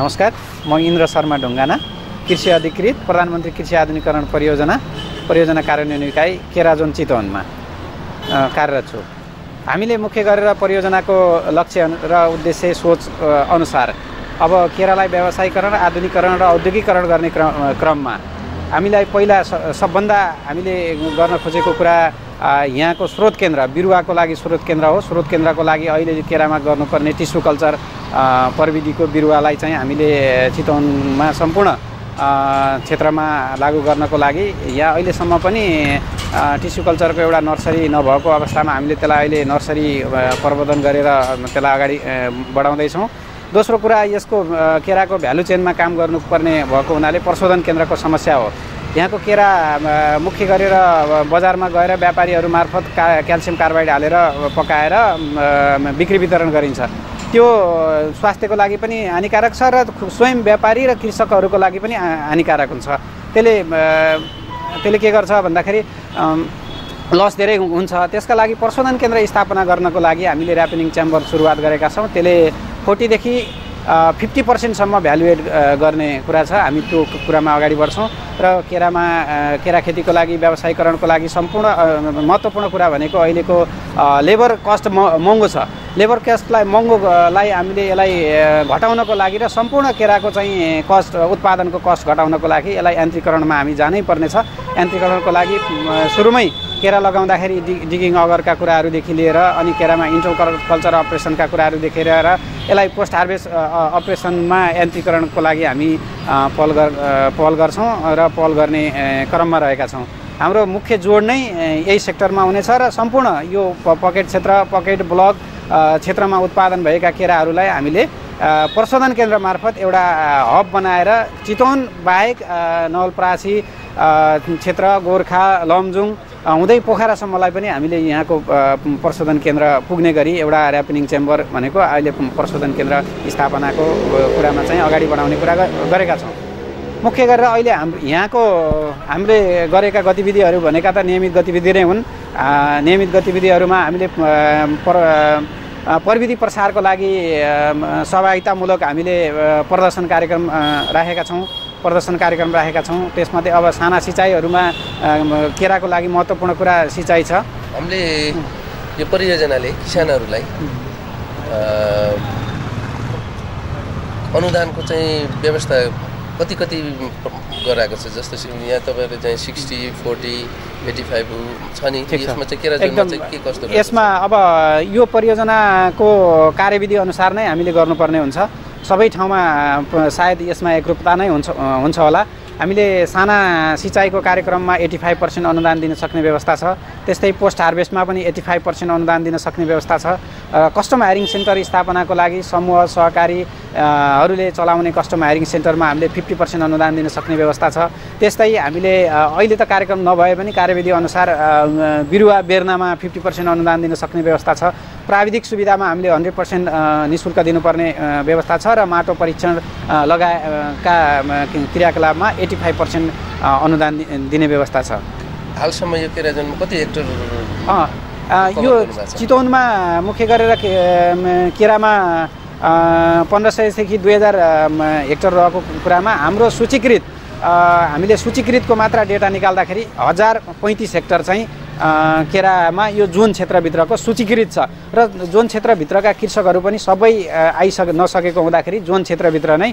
नमस्कार म इन्द्र शर्मा ढुङ्गाना कृषि अधिकृत प्रधानमन्त्री कृषि आधुनिकरण परियोजना परियोजना कार्यान्वयन इकाइ केरा जोन चितवनमा कार्यरत छु। हामीले मुख्य गरेर परियोजनाको लक्ष्य र उद्देश्य सोच अनुसार अब केरालाई व्यवसायीकरण आधुनिकरण र औद्योगिकरण गर्ने क्रम क्रममा हामीलाई पहिला सबभन्दा हामीले गर्न खोजेको कुरा यहाँको स्रोत केन्द्र बिरुवाको लागि स्रोत केन्द्र हो। स्रोत केन्द्रको लागि अहिले केरामा गर्नुपर्ने टिस्यु कल्चर प्रविधिको बिरुवालाई चाहिँ हामीले चितवनमा सम्पूर्ण क्षेत्रमा लागू गर्नको लागि यहाँ अहिलेसम्म पनि टिस्यु कल्चरको एउटा नर्सरी नभएको अवस्थामा हामीले त्यसलाई अहिले नर्सरी अ, प्रवर्धन गरेर त्यसलाई अगाडि बढाउँदैछौँ। दोस्रो कुरा यसको केराको भ्यालु चेनमा काम गर्नुपर्ने भएको हुनाले प्रशोधन केन्द्रको समस्या हो। यहाँको केरा मुख्य गरेर बजारमा गएर व्यापारीहरू मार्फत का क्याल्सियम कार्बाइड हालेर पकाएर बिक्री वितरण गरिन्छ। त्यो स्वास्थ्यको लागि पनि हानिकारक छ र स्वयं व्यापारी र कृषकहरूको लागि पनि हानिकारक हुन्छ। त्यसले त्यसले के गर्छ भन्दाखेरि लस धेरै हुन्छ। त्यसका लागि प्रशोधन केन्द्र स्थापना गर्नको लागि हामीले ऱ्यापनिङ च्याम्बर सुरुवात गरेका छौँ। त्यसले फोर्टीदेखि फिफ्टी पर्सेन्टसम्म भ्यालुएट गर्ने कुरा छ। हामी त्यो कुरामा अगाडि बढ्छौँ र केरामा केरा खेतीको लागि व्यवसायीकरणको लागि सम्पूर्ण महत्त्वपूर्ण कुरा भनेको अहिलेको लेबर कस्ट म महँगो छ। लेबर कस्टलाई महँगोलाई हामीले यसलाई घटाउनको लागि र सम्पूर्ण केराको चाहिँ कस्ट उत्पादनको कस्ट घटाउनको लागि यसलाई यान्त्रिकरणमा हामी जानै पर्नेछ। यान्त्रिकरणको लागि सुरुमै केरा लगाउँदाखेरि डि डिगिङ अगरका कुराहरूदेखि लिएर अनि केरामा इन्टर कल्चर अपरेसनका कुराहरूदेखि लिएर यसलाई पोस्ट हार्भेस्ट अपरेसनमा यान्त्रिकरणको लागि हामी पहल गर पहल गर्छौँ र पहल गर्ने क्रममा रहेका छौँ। हाम्रो मुख्य जोड नै यही सेक्टरमा हुनेछ र सम्पूर्ण यो पकेट क्षेत्र पकेट ब्लक क्षेत्रमा उत्पादन भएका केराहरूलाई हामीले प्रशोधन केन्द्र मार्फत एउटा हब बनाएर चितवन बाहेक नवलपरासी क्षेत्र गोर्खा लमजुङ हुँदै पोखरासम्मलाई पनि हामीले यहाँको प्रशोधन केन्द्र पुग्ने गरी एउटा ऱ्यापनिङ चेम्बर भनेको अहिले प्रशोधन केन्द्र स्थापनाको कुरामा चाहिँ अगाडि बढाउने कुरा गरेका छौँ। मुख्य गरेर अहिले हाम यहाँको हामीले गरेका गतिविधिहरू भनेका त नियमित गतिविधि नै हुन्। नियमित गतिविधिहरूमा हामीले पर प्रविधि प्रसारको लागि सहभागितामूलक हामीले प्रदर्शन कार्यक्रम राखेका छौँ। प्रदर्शन कार्यक्रम राखेका छौँ। त्यसमध्ये अब साना सिँचाइहरूमा केराको लागि महत्त्वपूर्ण कुरा सिँचाइ छ। हामीले यो परियोजनाले किसानहरूलाई अनुदानको चाहिँ व्यवस्था कति कति गराएको छ? जस्तो यहाँ तपाईँहरू चाहिँ सिक्सटी फोर्टी एट्टी फाइभ छ नि। यसमा चाहिँ के कस्तो? यसमा अब यो परियोजनाको कार्यविधि अनुसार नै हामीले गर्नुपर्ने हुन्छ। सबै ठाउँमा सायद यसमा एकरूपता नै हुन्छ हुन्छ होला। हामीले साना सिँचाइको कार्यक्रममा एट्टी फाइभ पर्सेन्ट अनुदान दिन सक्ने व्यवस्था छ। त्यस्तै पोस्ट हार्भेस्टमा पनि एट्टी फाइभ पर्सेन्ट अनुदान दिन सक्ने व्यवस्था छ। कस्टम हायरिङ सेन्टर स्थापनाको लागि समूह सहकारी अ, हरूले चलाउने कस्टम हायरिङ सेन्टरमा हामीले फिफ्टी पर्सेन्ट अनुदान दिन सक्ने व्यवस्था छ। त्यस्तै हामीले अहिले त कार्यक्रम नभए पनि कार्यविधि अनुसार बिरुवा बेर्नामा फिफ्टी पर्सेन्ट अनुदान दिन सक्ने व्यवस्था छ। प्राविधिक सुविधामा हामीले हन्ड्रेड पर्सेन्ट नि शुल्क दिनुपर्ने व्यवस्था छ र माटो परीक्षण लगाएका क्रियाकलापमा एट्टी फाइभ पर्सेन्ट अनुदान दिने व्यवस्था छ हालसम्म यो केरा जोनमा कति हेक्टर यो? चितवनमा मुख्य गरेर केरामा पन्ध्र सयदेखि दुई हजार हेक्टर रहेको कुरामा हाम्रो सूचीकृत हामीले सूचीकृतको मात्र डेटा निकाल्दाखेरि हजार पैँतिस हेक्टर चाहिँ केरामा यो जोन क्षेत्रभित्रको सूचीकृत छ। र जोन क्षेत्रभित्रका कृषकहरू पनि सबै आइसक नसकेको हुँदाखेरि जोन क्षेत्रभित्र नै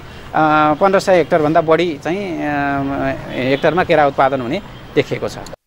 पन्ध्र सय हेक्टरभन्दा बढी चाहिँ हेक्टरमा केरा उत्पादन हुने देखिएको छ।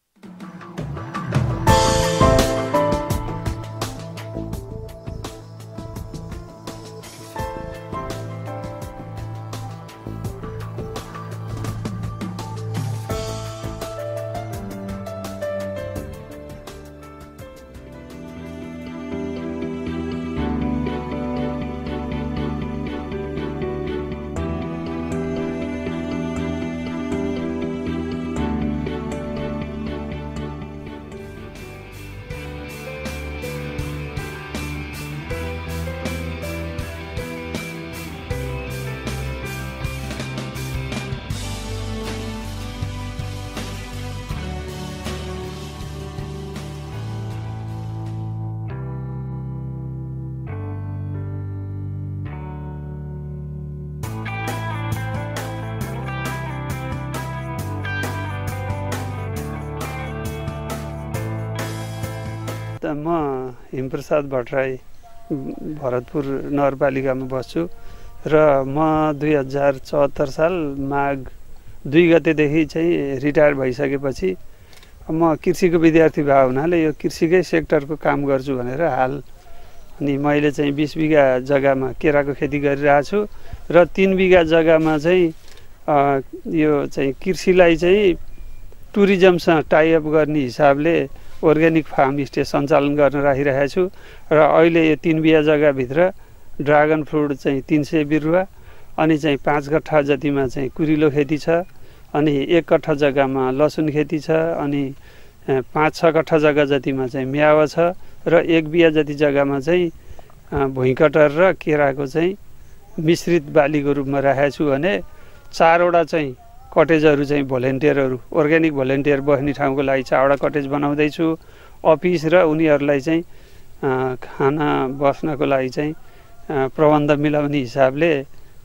म हिमप्रसाद भट्टराई भरतपुर नगरपालिकामा बस्छु र म दुई हजार चौहत्तर साल माघ दुई गतेदेखि चाहिँ रिटायर भइसकेपछि म कृषिको विद्यार्थी भए हुनाले यो कृषिकै सेक्टरको काम गर्छु भनेर हाल अनि मैले चाहिँ बिस बिघा जग्गामा केराको खेती गरिरहेको छु र तिन बिघा जग्गामा चाहिँ यो चाहिँ कृषिलाई चाहिँ टुरिज्मसँग टाइअप गर्ने हिसाबले अर्ग्यानिक फार्म स्टे सञ्चालन गर्न राखिरहेको छु र अहिले यो तिन बिहा जग्गाभित्र ड्रागन फ्रुट चाहिँ तिन सय बिरुवा अनि चाहिँ पाँच कट्ठा जतिमा चाहिँ कुरिलो खेती छ अनि एक कट्ठा जग्गामा लसुन खेती छ अनि पाँच छ कट्ठा जग्गा जतिमा चाहिँ म्यावा छ र एक बिहा जति जग्गामा चाहिँ भुइँकटर र केराको चाहिँ मिश्रित बालीको रूपमा राखेको छु भने चारवटा चाहिँ कटेजहरू चाहिँ भोलिन्टियरहरू अर्ग्यानिक भोलिन्टियर बस्ने ठाउँको लागि चारवटा कटेज बनाउँदैछु। अफिस र उनीहरूलाई चाहिँ खाना बस्नको लागि चाहिँ प्रबन्ध मिलाउने हिसाबले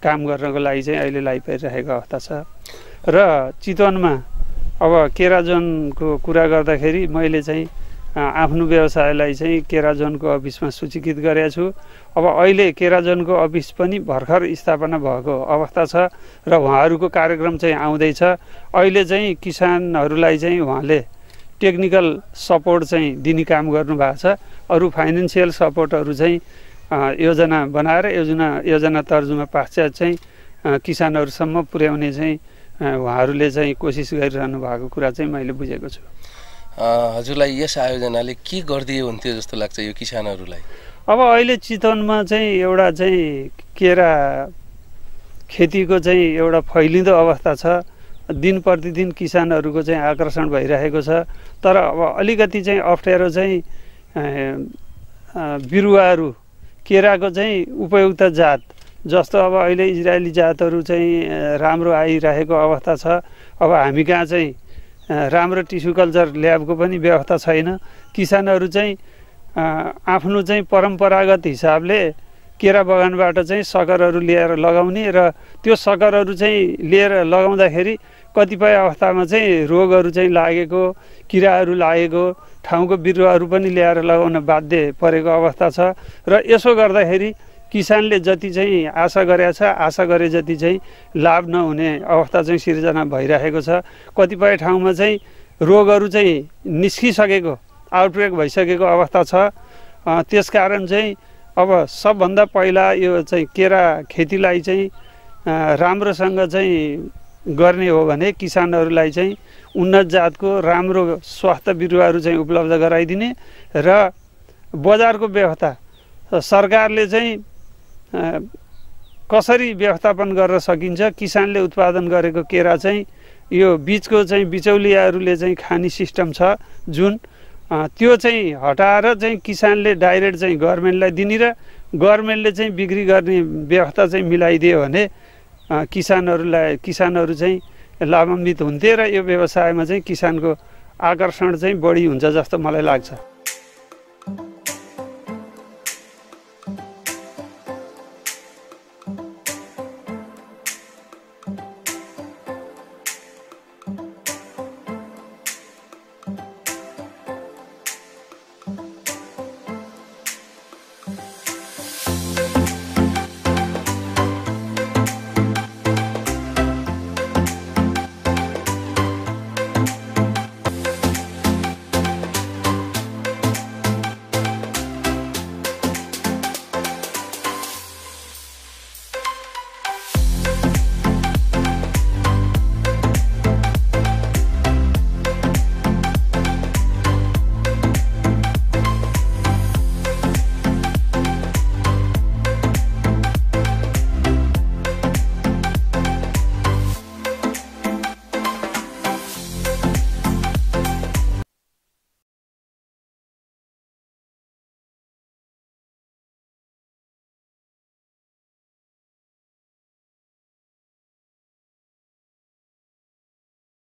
काम गर्नको लागि चाहिँ अहिले लागिपरिरहेको अवस्था छ। र चितवनमा अब केराजोनको कुरा गर्दाखेरि मैले चाहिँ आफ्नो व्यवसायलाई चाहिँ केराजोनको अफिसमा सूचीकृत गरेका छु। अब अहिले केराजोनको अफिस पनि भर्खर स्थापना भएको अवस्था छ र उहाँहरूको कार्यक्रम चाहिँ आउँदैछ। अहिले चाहिँ किसानहरूलाई चाहिँ उहाँले टेक्निकल सपोर्ट चाहिँ दिने काम गर्नुभएको छ। अरू फाइनेन्सियल सपोर्टहरू चाहिँ योजना बनाएर योजना योजना तर्जुमा पाश्चात चाहिँ किसानहरूसम्म पुर्याउने चाहिँ उहाँहरूले चाहिँ कोसिस गरिरहनु भएको कुरा चाहिँ मैले बुझेको छु। हजुरलाई यस आयोजनाले के गरिदियो हुन्थ्यो जस्तो लाग्छ यो किसानहरूलाई? अब अहिले चितवनमा चाहिँ एउटा चाहिँ केरा खेतीको चाहिँ एउटा फैलिँदो अवस्था छ। दिन प्रतिदिन किसानहरूको चाहिँ आकर्षण भइरहेको छ। तर अब अलिकति चाहिँ अप्ठ्यारो चाहिँ बिरुवाहरू केराको चाहिँ उपयुक्त जात जस्तो अब अहिले इजरायली जातहरू चाहिँ राम्रो आइरहेको अवस्था छ। अब हामी कहाँ चाहिँ राम्रो टिस्यु कल्चर ल्याबको पनि व्यवस्था छैन। किसानहरू चाहिँ आफ्नो चाहिँ परम्परागत हिसाबले केरा बगानबाट चाहिँ सकरहरू लिएर लगाउने र त्यो सकरहरू चाहिँ लिएर लगाउँदाखेरि कतिपय अवस्थामा चाहिँ रोगहरू चाहिँ लागेको किराहरू लागेको ठाउँको बिरुवाहरू पनि ल्याएर लगाउन बाध्य परेको अवस्था छ। र यसो गर्दाखेरि किसानले जति चाहिँ आशा गरेका छ आशा गरे जति चाहिँ लाभ नहुने अवस्था चाहिँ सिर्जना भइरहेको छ। कतिपय ठाउँमा चाहिँ रोगहरू चाहिँ निस्किसकेको आउटब्रेक भइसकेको अवस्था छ। त्यसकारण चाहिँ अब सबभन्दा पहिला यो चाहिँ केरा खेतीलाई चाहिँ राम्रोसँग चाहिँ गर्ने हो भने किसानहरूलाई चाहिँ उन्नत जातको राम्रो स्वास्थ्य बिरुवाहरू चाहिँ उपलब्ध गराइदिने र बजारको व्यवस्था सरकारले चाहिँ कसरी व्यवस्थापन गर्न सकिन्छ? किसानले उत्पादन गरेको केरा चाहिँ यो बिचको चाहिँ बिचौलियाहरूले चाहिँ खाने सिस्टम छ जुन त्यो चाहिँ हटाएर चाहिँ किसानले डाइरेक्ट चाहिँ गभर्मेन्टलाई दिने र गभर्मेन्टले चाहिँ बिक्री गर्ने व्यवस्था चाहिँ मिलाइदियो भने किसानहरूलाई किसानहरू चाहिँ लाभान्वित हुन्थे र यो व्यवसायमा चाहिँ किसानको आकर्षण चाहिँ बढी हुन्छ जस्तो मलाई लाग्छ।